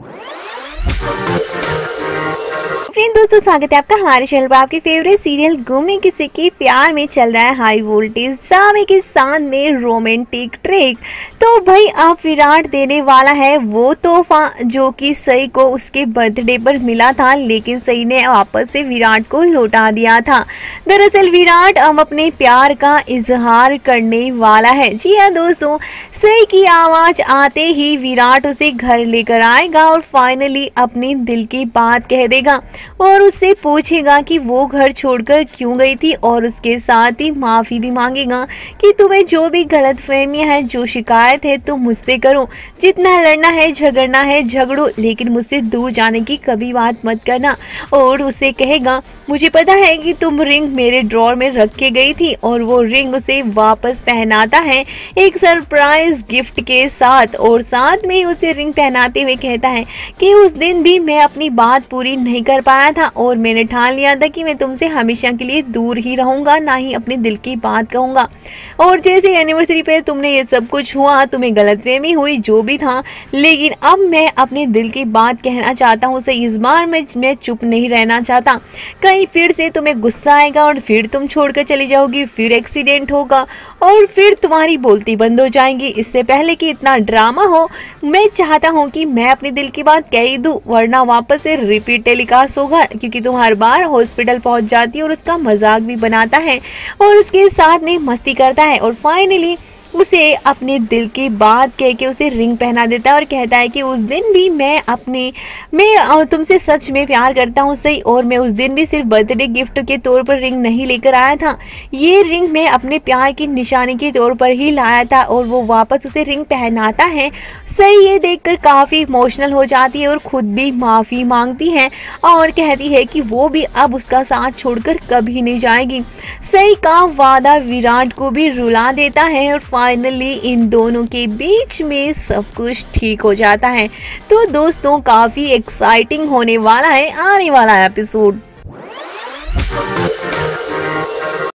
Thank you. Friend, दोस्तों, स्वागत है आपका हमारे चैनल पर। आपके फेवरेट सीरियल गुमे किसी के प्यार में चल रहा है। हाई वोल्टेज सामे के साथ में रोमांटिक ट्रेक तो भाई, अब विराट देने वाला है वो तोहफा, जो कि सई को उसके बर्थडे पर मिला था, लेकिन सई ने वापस से विराट को लौटा दिया था। दरअसल विराट अब अपने प्यार का इजहार करने वाला है। जी हाँ दोस्तों, सई की आवाज़ आते ही विराट उसे घर लेकर आएगा और फाइनली अपने दिल की बात कह देगा। और उससे पूछेगा कि वो घर छोड़कर क्यों गई थी और उसके साथ ही माफ़ी भी मांगेगा कि तुम्हें जो भी गलत फहमियाँ हैं, जो शिकायत है, तुम मुझसे करो। जितना लड़ना है, झगड़ना है, झगड़ो, लेकिन मुझसे दूर जाने की कभी बात मत करना। और उसे कहेगा, मुझे पता है कि तुम रिंग मेरे ड्रॉर में रख गई थी और वो रिंग उसे वापस पहनाता है एक सरप्राइज़ गिफ्ट के साथ और साथ में उसे रिंग पहनाते हुए कहता है कि उस दिन भी मैं अपनी बात पूरी नहीं कर पाया था और मैंने ठान लिया था कि मैं तुमसे हमेशा के लिए दूर ही रहूँगा, ना ही अपने दिल की बात कहूँगा। और जैसे एनिवर्सरी पे तुमने ये सब कुछ हुआ, तुम्हें गलतफहमी हुई, जो भी था, लेकिन अब मैं अपने दिल की बात कहना चाहता हूँ, उसे इस बार में, मैं चुप नहीं रहना चाहता। कहीं फिर से तुम्हें गुस्सा आएगा और फिर तुम छोड़कर चली जाओगी, फिर एक्सीडेंट होगा और फिर तुम्हारी बोलती बंद हो जाएँगी। इससे पहले कि इतना ड्रामा हो, मैं चाहता हूँ कि मैं अपने दिल की बात कह ही दूँ, वरना वापस से रिपीट टेलीकास्ट होगा, क्योंकि तुम हर बार हॉस्पिटल पहुँच जाती है और उसका मज़ाक भी बनाता है और उसके साथ में मस्ती करता है। और फाइनली उसे अपने दिल की बात कह के उसे रिंग पहना देता है और कहता है कि उस दिन भी मैं अपने, मैं तुमसे सच में प्यार करता हूँ, सही, और मैं उस दिन भी सिर्फ़ बर्थडे गिफ्ट के तौर पर रिंग नहीं लेकर आया था। ये रिंग मैं अपने प्यार की निशानी के तौर पर ही लाया था और वो वापस उसे रिंग पहनाता है। सही, ये देखकर काफ़ी इमोशनल हो जाती है और खुद भी माफ़ी मांगती है और कहती है कि वो भी अब उसका साथ छोड़कर कभी नहीं जाएगी। सही का वादा विराट को भी रुला देता है और फाइनली इन दोनों के बीच में सब कुछ ठीक हो जाता है। तो दोस्तों, काफ़ी एक्साइटिंग होने वाला है आने वाला एपिसोड